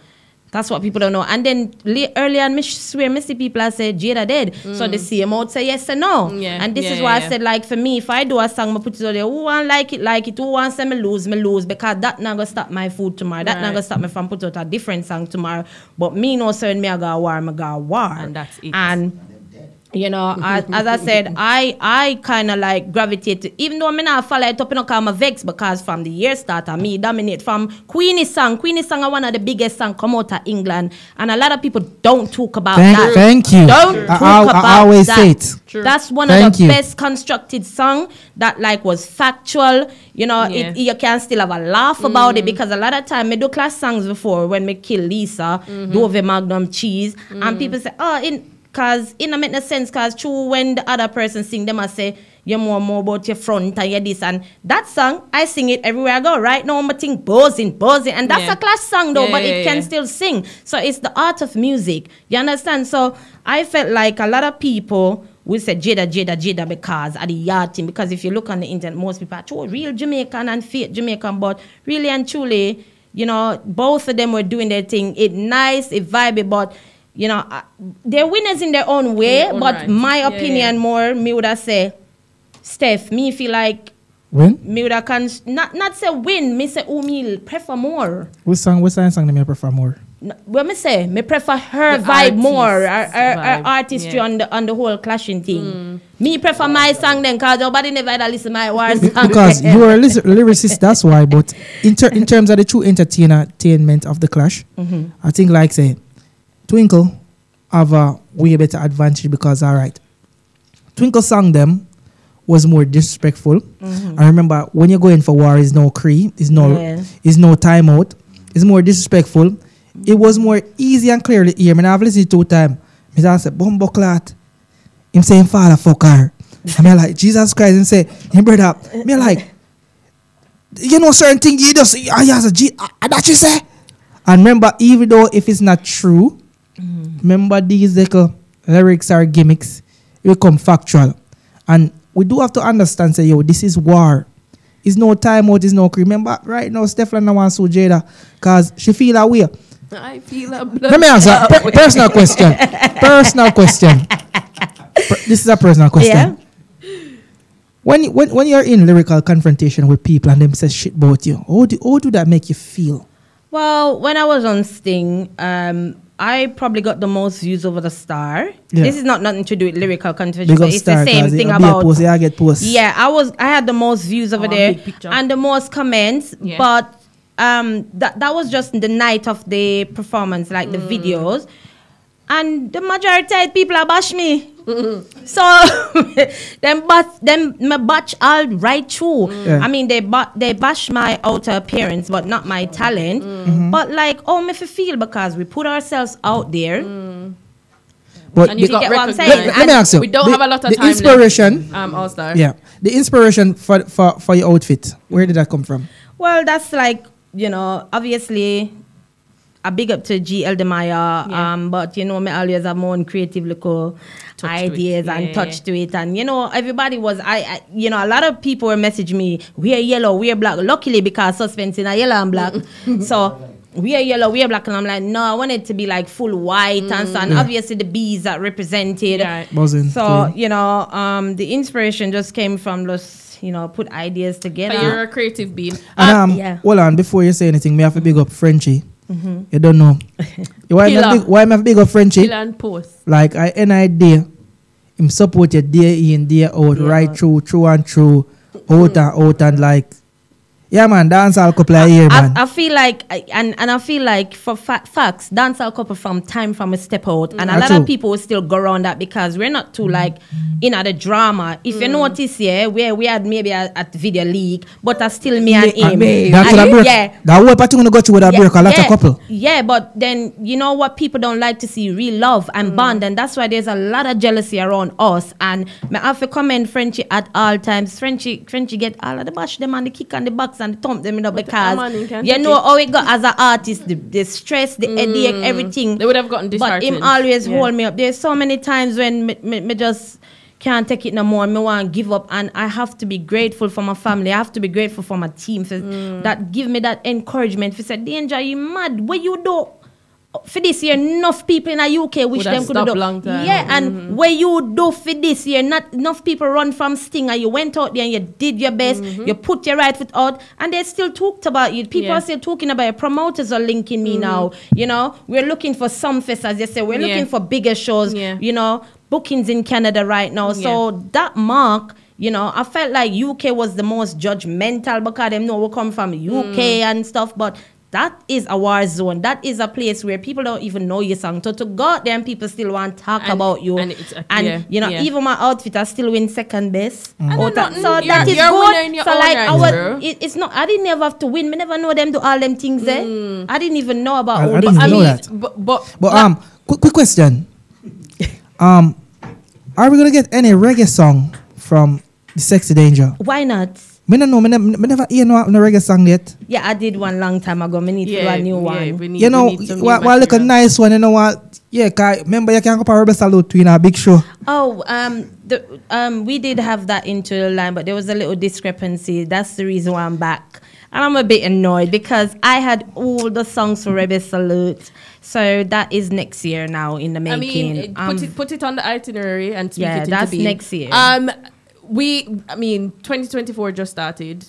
that's what people don't know. And then la- earlier, I swear, Missy people I said Jada dead. So the same out say yes and no. Mm. Yeah, And this yeah, is why yeah. I said like for me, if I do a song, I put it out there. Who want like it, like it. Who want say me lose, me lose because that not gonna stop my food tomorrow. That not Right. gonna stop me from put out a different song tomorrow. But me no certain me I got war, me got war. And that's it. And you know, as, as I said, I I kind of like gravitate to, even though I'm not follow it up in a my vex because from the year start, I me dominate from Queenie song. Queenie song are one of the biggest song come out of England, and a lot of people don't talk about Thank, that. thank you. Don't I, talk I- I about always that. say it. True. That's one Thank of the you. best constructed song that like was factual. You know, Yeah. it, you can still have a laugh about it mm. because a lot of time me do class songs before when me kill Lisa, mm-hmm. Dove Magnum cheese, and mm. people say, oh, in cause it not make no sense cause true when the other person sing them I say you're more more about your front and your this and that song I sing it everywhere I go right now I'm think buzzing buzzing and that's Yeah. a class song though Yeah, but yeah, it can still sing so it's the art of music you understand so I felt like a lot of people we say Jada, Jada, Jada because of the yard thing. Because if you look on the internet, most people are true, real Jamaican and fake Jamaican. But really and truly, you know, both of them were doing their thing. It nice, it vibey, but you know, uh, they're winners in their own way. their own but right. my opinion, yeah. more me would have say, Steph, me feel like When? me would have can not not say win. Me say who me prefer more. What song? What song? Song do me prefer more? N- What me say? Me prefer her The vibe more, her, her, artist's her artistry yeah. on the on the whole clashing thing. Me prefer my song then, cause nobody never had to listen my war Be- song. because you are a lyric- lyricist, that's why. But in, ter- in terms of the true entertainment of the clash, I think like say Twinkle have a way better advantage because all right, Twinkle sang them was more disrespectful. I remember when you're going for war is no cree, is no Yeah. is no timeout, it's more disrespectful. It was more easy and clearly here. I mean, I've listened two times. I just say, Bumbo clat. Him saying, Father, fuck her. I mean, like, Jesus Christ, and say, him brother, me like, you know, certain thing you just, I G, ah, that you say. And remember, even though if it's not true, remember these little lyrics are gimmicks, it become factual. And we do have to understand, say, yo, this is war. It's no time out, it's no cream. Remember, right now, Stefan I want to sue Jada because she feel that way. I feel a Let me answer. Per- personal question. Personal question. Per- this is a personal question. Yeah. When, you- when when you're in lyrical confrontation with people and them say shit about you, how do, how do that make you feel? Well, when I was on Sting, um, I probably got the most views over the star. Yeah. This is not nothing to do with lyrical confession, but it's star, the same thing it- about post, yeah, I get posts. Yeah, I was. I had the most views over Oh, there and the most comments. Yeah. But um, that that was just the night of the performance, like the Mm. videos. And the majority of people are bash me. Mm-hmm. So them but them me batch all right through. Yeah. I mean they ba- they bash my outer appearance but not my talent. Mm-hmm. But like oh me fi feel because we put ourselves out there. Mm. But And you the- got get what I'm recognized. saying? let, let me ask you. We don't the, have a lot of the time. inspiration. Left. Um, All Star. Yeah, the inspiration for for for your outfit. Where did that come from? Well, that's like you know, obviously, a big up to G. Eldemaya. Yeah. Um, but you know, me always have my own creative little Touch to ideas Yeah, and yeah, touch yeah. to it. And you know, everybody was I, I, you know, a lot of people were messaging me, "We are yellow, we are black." Luckily, because suspense in a yellow and black, so. We are yellow, we are black, and I'm like, no, I want it to be like full white and so. And obviously, the bees are represented. Yeah. So clean. you know, um, the inspiration just came from just you know put ideas together. But you're a creative being. And Um, um, yeah. hold on, before you say anything, me have to big up Frenchie. You don't know. why Killer. big, why big Frenchie? Kill and post. Like I any idea, him support you day in day out, Yeah. right through, through and through, out mm. and out and like, yeah man, dance all couple of years man. I, I feel like, I- and and I feel like for fa- facts, dancehall couple from time from a step out, and mm. a lot of people will still go around that because we're not too like in the drama. If you mm. notice, yeah, where we had maybe a, at video league, but I still me and him. That And- could have break. yeah. That whole party gonna go through with a break a lot yeah, of couple. Yeah, but then you know what people don't like to see real love and mm. bond, and that's why there's a lot of jealousy around us. And me have to commend Frenchie at all times. Frenchie, Frenchie get all of the bash them and the kick and the box and thump them in the because man, you can't you know it. how it got as an artist, the, the stress, the headache, everything. They would have gotten But him always Yeah. hold me up. There's so many times when me, me, me just can't take it no more. Me want to give up, and I have to be grateful for my family. I have to be grateful for my team for Mm. that give me that encouragement. For said, danger, you mad? What you do? For this year, enough people in the UK wish them could do. long time. Yeah, and mm-hmm. what you do for this year, not enough people run from Sting, and you went out there and you did your best. Mm-hmm. You put your right foot out, and they still talked about you. People. Yeah. Are still talking about it. Promoters are linking me mm-hmm. now. You know, we're looking for Sumfest, as you say. We're Yeah. looking for bigger shows. Yeah. You know, bookings in Canada right now. So that mark. You know, I felt like UK was the most judgmental because them know we come from UK Mm. and stuff, but that is a war zone. That is a place where people don't even know your song. So to go out there and people still want to talk And- about you. and it's a- and yeah, you know, yeah. even my outfit, I still win second best. And Oh, that- so you're- that is you're good. your so like I was, it, it's not. I didn't ever have to win. Me never know them do all them things there. Mm. I didn't even know about I- all I this. didn't I know mean, that. but, but, But um, quick, quick question. um, are we gonna get any reggae song from the Sexy Danger? Why not? Me no know. Me, ne- me never hear no, no reggae song yet. Yeah, I did one long time ago. Me need to do a new yeah, one. we need, you know, we need some new what, what look a nice one. You know what? Yeah, 'cause remember you can go for Rebel Salute to in a big show. Oh, um, the um, we did have that into the line, but there was a little discrepancy. That's the reason why I'm back, and I'm a bit annoyed because I had all the songs for Rebel Salute, so that is next year now in the making. I making. mean, Um, put it put it on the itinerary and speak Yeah, it into that's being. next year. Um, we, I mean, 2024 just started.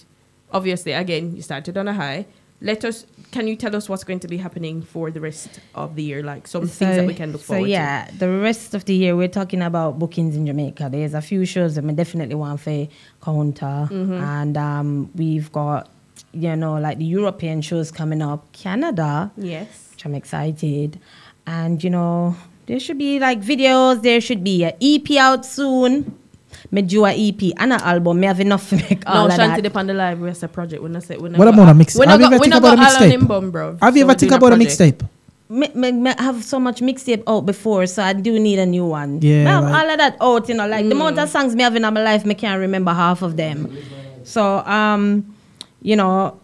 Obviously, again, you started on a high. Let us. Can you tell us what's going to be happening for the rest of the year? Like some things that we can look so forward yeah, the rest of the year we're talking about bookings in Jamaica. There's a few shows that we definitely want for counter, Mm-hmm. and um, we've got you know like the European shows coming up, Canada. Yes. which I'm excited. And you know, there should be like videos. There should be an EP out soon. Me do a EP and an album. Me have enough to make all No, of Shanti that. dep on the live. We're a project. We're not say. We're not What go- about a mix- We're have not you go- ever we're think about a mixtape? bro. Have you ever think about a mixtape? Me, me, me have so much mixtape out before, so I do need a new one. Yeah, me have like- all of that out, you know, like the amount of songs me have in my life, me can't remember half of them. So, um, you know,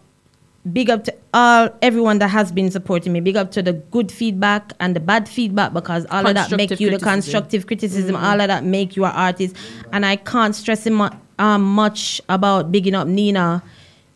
big up to all everyone that has been supporting me. Big up to the good feedback and the bad feedback because all of that make you the criticism. constructive criticism. All of that make you an artist. And I can't stress him um, much about bigging up Nina.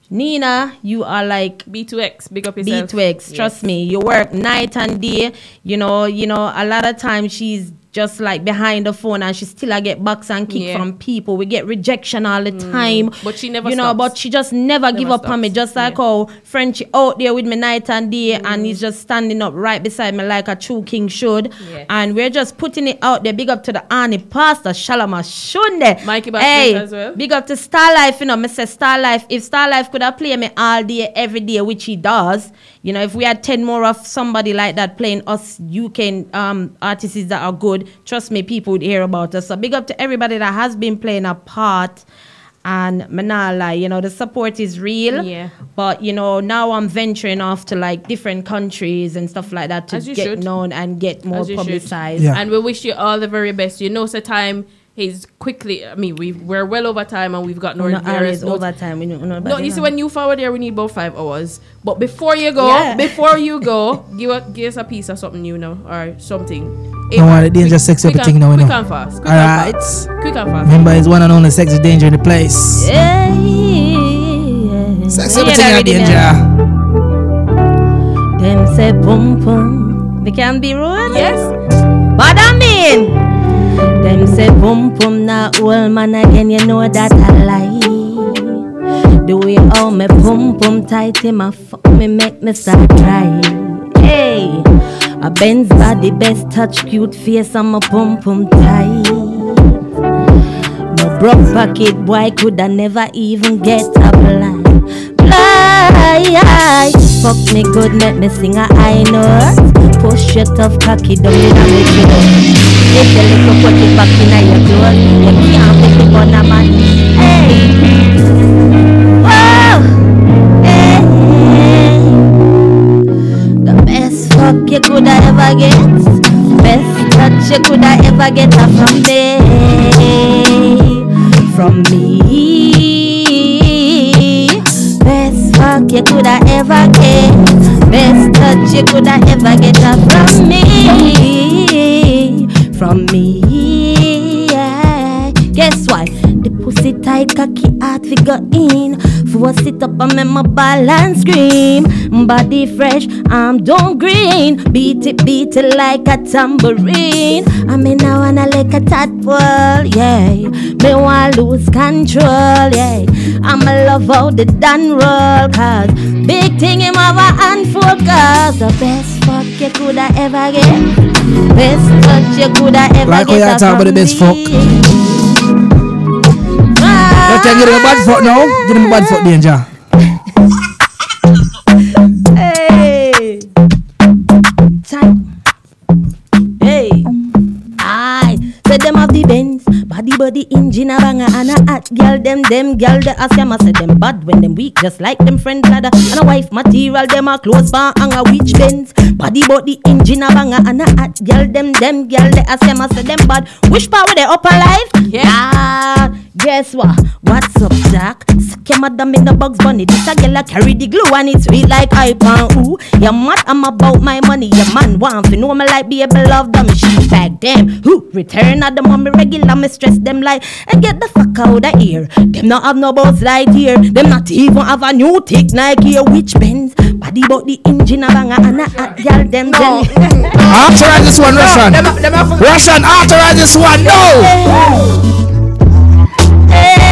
Nina, you are like B2X. Big up yourself. B2X, trust me. You work night and day. You know, you know, a lot of times she's just like behind the phone and she still I get bucks and kick Yeah. Mm. from people. We get rejection all the time. But she never You know, stops. but she just never, give Never up on me. Just like Yeah. how Frenchie out there with me night and day Mm. and he's just standing up right beside me like a true king should. Yes. And we're just putting it out there. Big up to the Annie Pastor, Shalama Shunde. Mikey Basket hey, as well. Big up to Star Life, you know. Mr. Star Life. If Star Life could have played me all day, every day, which he does, You know, if we had 10 more of somebody like that playing us UK um, artists that are good, trust me, people would hear about us. So big up to everybody that has been playing a part. And Manala, you know, the support is real. Yeah. But, you know, now I'm venturing off to like different countries and stuff like that to get should. known and get more As you should. publicized. Yeah. And we wish you all the very best. You know, so time is quickly. I mean, we we're well over time, and we've got no We're not various always notes. overtime. We know, we know No, you it see, when you forward there, we need about five hours. But before you go, Yeah. before you go, give us, give us a piece of something new now or something. Don't worry, danger sex quick everything and, now, you quick know. and fast. Quick Alright. and fast. Quick and fast. Remember, it's one and only sex is danger in the place. Yeah. Sex You everything hear is that yeah? danger. Them say boom boom. They can be rude. Eh? Yes. But I mean, them say boom boom na old man again. You know that I lie. The way all me boom boom tight him a fuck me make me start cry. Hey, a Benz body best touch cute face I'm a boom boom tight. No broke pocket boy coulda never even get a blind. Blind. Fuck me good, make me sing a high note. Push your tough cocky down in a me throat. If you little put it back in your clothes, you can't make it on a man. Hey. Whoa. Hey. The best fuck you coulda ever get. Best touch you coulda ever get from me. From me. You coulda ever get. Best touch you coulda ever get a from me. From me. Yeah. Guess what? The pussy tight, cocky heart figure in. For sit up I'm make my balance scream. Body fresh, I'm don't green. Beat it, beat it like a tambourine. I mean, I wanna like a tadpole, yeah. Me want lose control, yeah. I'ma love how the done roll, cause big thing him have a handful, cause the best fuck you coulda ever get. Best touch you coulda ever Like how get. you a talk about the best fuck. Me. You can give him a bad foot now. Give him a bad foot danger. Hey. Time. Hey. Aye. Say them have the Benz, body body engine a banger and a hot girl them them girl the ask them I say them bad when them weak just like them friend ladder and a wife material them a close bar and a witch Benz body body engine a banger and a hot girl them them girl the ask them I say them bad which power they up alive Yeah. Ah, guess what? What's up, Jack? Suck madam in the bugs bunny. This a girl a carry the glue and it's sweet like iPhone. Ooh, you mad? I'm about my money. Your man want to know me like be able love them. She back them. Who return at the mommy regular? Me stress them like and get the fuck out of here. Them not have no boss right here. Them not even have a new tick Nike here. Which Benz? Body but the engine a banger and a hot girl them No. them. Authorize this one, Russian. Them, them have Russian, authorize this one. No. Hey, hey,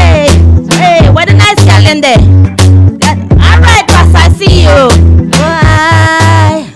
what a nice girl in there. All right, boss, I see you. Why?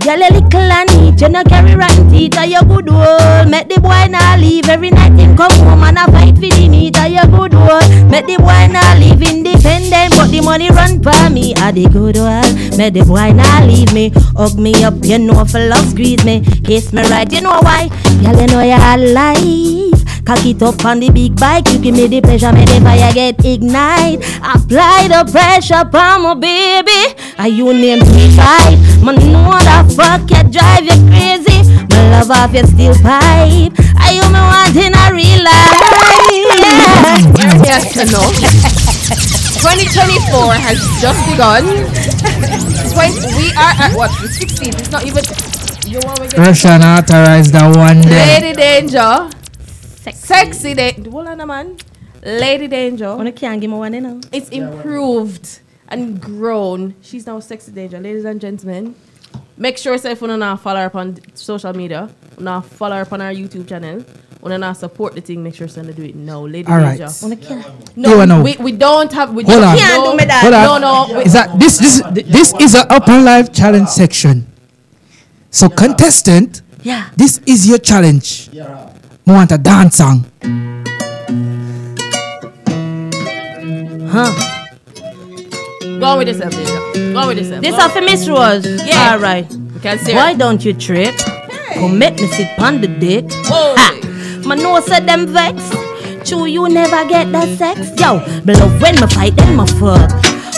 Girl, a little and you no carry rotten teeth, are you good old? Make the boy not leave every night him come home and a fight for the meat, are you good old? Make the boy not leave independent, but the money run for me, are the good old? Make the boy not leave me, hug me up, you know for love squeeze me, kiss me right, you know why? Girl, you know you're alive. Cock it up on the big bike, you give me the pleasure, make the fire get ignite. Apply the pressure upon my baby. Are you name me right? Man, know what the fuck you drive you crazy. My love off your steel pipe. Are you me wanting a real life? Yeah. Yes to know. 2024 has just begun. 20, we are at what? The 16th. It's not even. You want to get Russian authorize that one day. Lady Danger. Sexy Danger. Hold on, a man. Lady Danger. Wanna can't give me one, you know? It's improved and grown. She's now Sexy Danger. Ladies and gentlemen, make sure yourself you now follow her up on social media. Now follow her up on our YouTube channel. When now support the thing, make sure you do it now. Lady All right. Danger. Wanna can't. No, we, we don't have. We Hold don't, on. Can't no, do me that. Hold on. No, no. Is that this this this is a Up N Live challenge section. So contestant, Yeah. this is your challenge. We want a dance song. Huh. Go with yourself, Deja. Go with yourself. This Go on. off for Miss Rose. Yeah. All right. We can see Why don't you trip? Come make me sit on the dick. Whoa. Ha! My nose said them vex. True, you never get that sex. Yo, me love when me fight, then me fuck.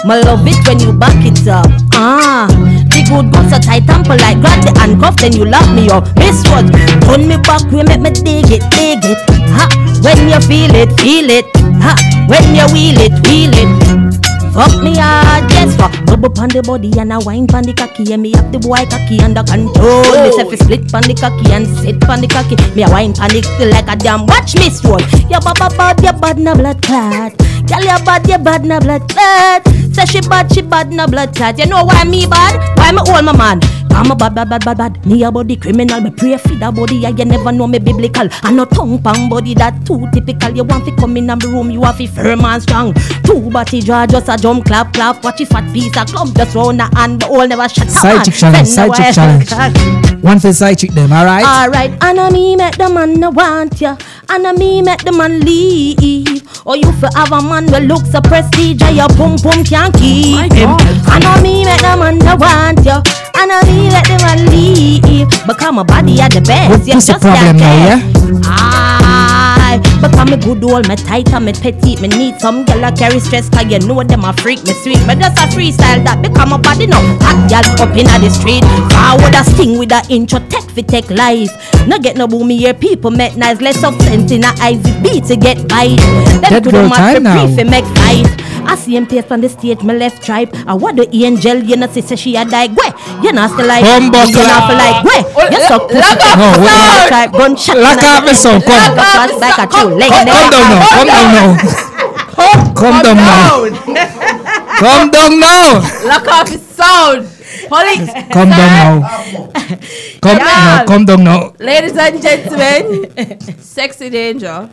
Me love it when you back it up. Ah, the good go so tight and polite. Grab the handcuff, then you lock me up. Miss what? Turn me back, we make me dig it, dig it. Ha! When you feel it, feel it. Ha! When you wheel it, wheel it. Fuck me hard, yes fuck Bubble pon the body and a wine pon the cocky And me have the boy cocky under control Me say fi split pon the cocky and sit pon the cocky Me a wine pon it like a damn watch me stroll Ya baba bad, ya bad na blood clot Girl ya bad, ya bad na blood clot Say she bad, she bad na blood clot You know why me bad? Why me hold my man? I'm a bad, bad, bad, bad, bad. Me a body criminal, me pray for that body. I you never know me biblical. I no tongue pang body that too typical. You want fi come in the room, you have fi firm and strong. Two body draw, just a jump, clap, clap. Watch if fat piece a clump, just round the hand But all never shut up. Side chick challenge, side chick challenge. One for side chick them, alright? Alright, and a me make the man no want ya. And a me make the man leave. Or you for have a man will look so prestige And your pum pum can't keep My him. God. And a me make the man no want ya. And a me let the man leave Because my body at the best What- what's the problem now, guess. Aye, because me good old, me tight and me petite, me need some girl a carry stress cause you know them a freak, me sweet. But just a freestyle that become a body now. Hot girl up in the street, forward a sting with a intro tech fi take life. No get no boomy here, people make nice, less of sense in a Ivy beat to get bite. Them to girl the mat time now. brief make fight. I see him place on the stage, my left tribe. I want the angel, you know, say say she a die. Where you know, still like, Bumbo you know, feel like, where oh, you suck pussy. lock up No, the wait. sound. Tribe, gunshot. Lock in a up the sound, come. Lock up the back at you, leg Come there. down now, come down now. Come down now. Come down now. Lock off his sound. Police. Come down now. Come Yeah. no, come down now. Ladies and gentlemen, Sexy Danger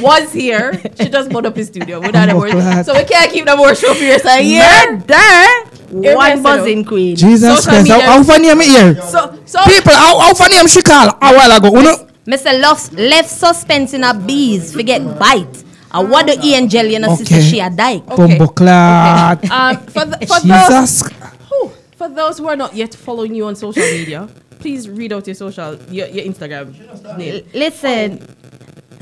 was here. She just bought up his studio without a Oh, word. So we can't keep the more show for you. So Yeah, yeah. there. One messing buzzing queen. Jesus Social Christ, how, how funny am I here? So so People, how, how funny am she call a while ago? Uno, Mr. Left, left suspense in her bees. Forget bite. I want the angel, you know, Okay. sister, she a die. Okay. Bumbo clot. um for the, for those Jesus. whew, for those who are not yet following you on social media, please read out your social your, your Instagram name. Listen,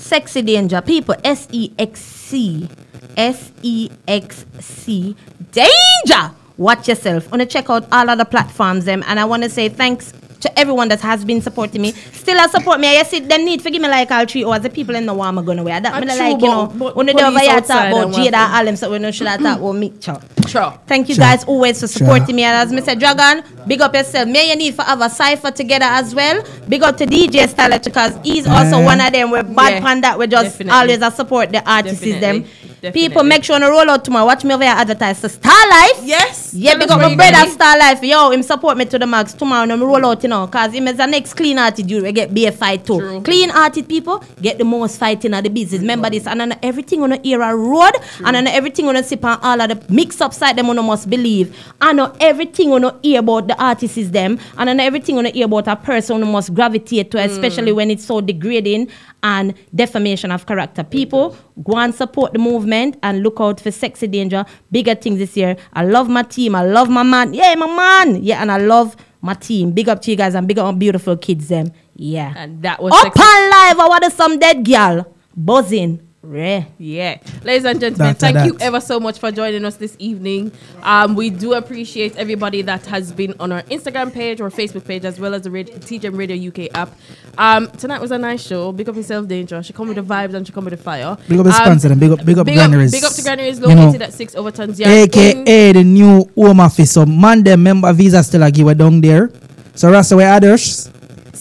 sexy danger. People, S E X C. S E X C. Danger! Watch yourself. want to check out all other platforms them and I want to say thanks to everyone that has been supporting me. Still a support me. I see them need forgive me like all three hours. The people in the warm are gonna wear that. Ah, Me true, like, you know, but- but when they police over here talk outside about and Jada Allen, so we know should I talk about me. Ciao. Sure. Thank you guys always for supporting me. And as Mr. Dragon, big up yourself. Me you need for have a cipher together as well. Big up to DJ Styler because he's also one of them. We're bad Yeah, pan that we just always a support the artists them. Definitely, People make sure to roll out tomorrow. Watch me over here advertise to Star Life. Yes. Yeah, Tell big us up my brother. Star Life. Yo, him support me to the max tomorrow. And me roll out, you know, cause him is the next clean hearted dude. We get be a fight too. True. Clean hearted people get the most fighting of the business. Remember this, and then everything on the era road, and then everything on the sip and all of the mix up side them on the must believe. And know everything on the hear about the artists is them, and then everything on the hear about a person who must gravitate to, mm. especially when it's so degrading and defamation of character. People go and support the movement and look out for sexy danger, bigger things this year. I love my team. I love my man. Yeah, my man. Yeah, and I love my team. Big up to you guys and big up my beautiful kids. Them. Yeah. And that was Up sexy. and live. I want some dead girl buzzing. Rare. Yeah. Ladies and gentlemen, That's thank that. you ever so much for joining us this evening. Um, we do appreciate everybody that has been on our Instagram page or Facebook page as well as the radio, TGM Radio UK app. Um, tonight was a nice show. Big up yourself, Danger. She come with the vibes and she come with the fire. Big up the Um, sponsor and big up, big up Big up, big up to Granaries You know, located at 6 Overton's Yard. AKA the new home office. So man, them member visa still a give down there. So Rasta way others.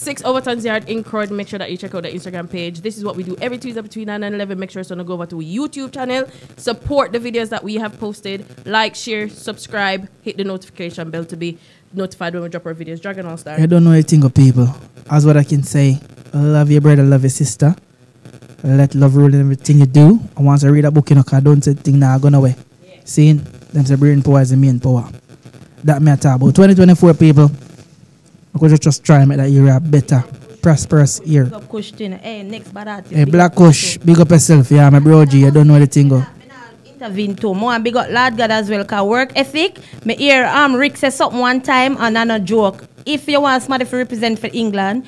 6 Overton's Yard in Croydon. Make sure that you check out the Instagram page. This is what we do every Tuesday between 9 and 11. Make sure to go over to our YouTube channel. Support the videos that we have posted. Like, share, subscribe, hit the notification bell to be notified when we drop our videos. Dragon All Star. I don't know anything of people. As what I can say. Love your brother, love your sister. Let love rule in everything you do. And once I read a book, you know, I don't say thing now gone away. Seeing them say brain power is the main power. That talk about. 2024 people. I could just try and make that year a better, prosperous year. Big up Kush Tina. Hey, next bad artist. Hey, Black up Kush, big up yourself. Yeah, my bro G. I don't know the thing go. Nah intervene too. More and big up Lord God as well. Cause work ethic. Me hear um Rick say something one time and I no joke. If you want somebody to represent for England,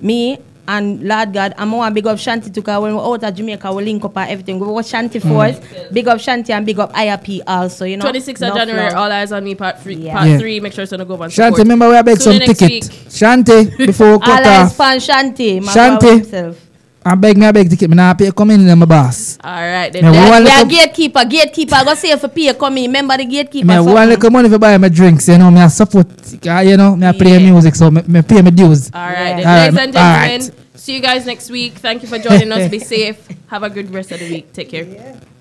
me and Lord God, I'm more big up Shanti too. Cause when we're out of Jamaica, we link up and everything. We watch Shanti Mm. first. Big up Shanti and big up IRP also. You know. 26th of January, love. all eyes on me, part three. Yeah. Part Yeah. three. Make sure to go over and Shanti, support. remember we have beg Tune some in next ticket. week. Shanti, before we cut All eyes off. fan Shanti. my Shanti. Brother himself. I beg me, I beg to keep Me not pay come in, my boss. All right. Then Me let's- one Yeah, little- gatekeeper, gatekeeper. Go say for pay come in. Remember the gatekeeper. Me something. one little money for buy my drinks, you know. Me I support, uh, you know. Me I play Yeah. music, so me, me pay my dues. All right, Yeah. then, All ladies and all gentlemen. See you guys next week. Thank you for joining us. Be safe. Have a good rest of the week. Take care.